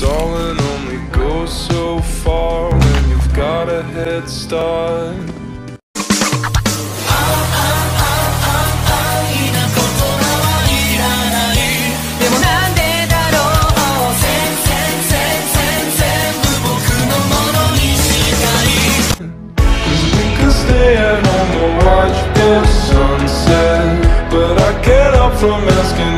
Stalling only goes so far when you've got a head start. from Cause we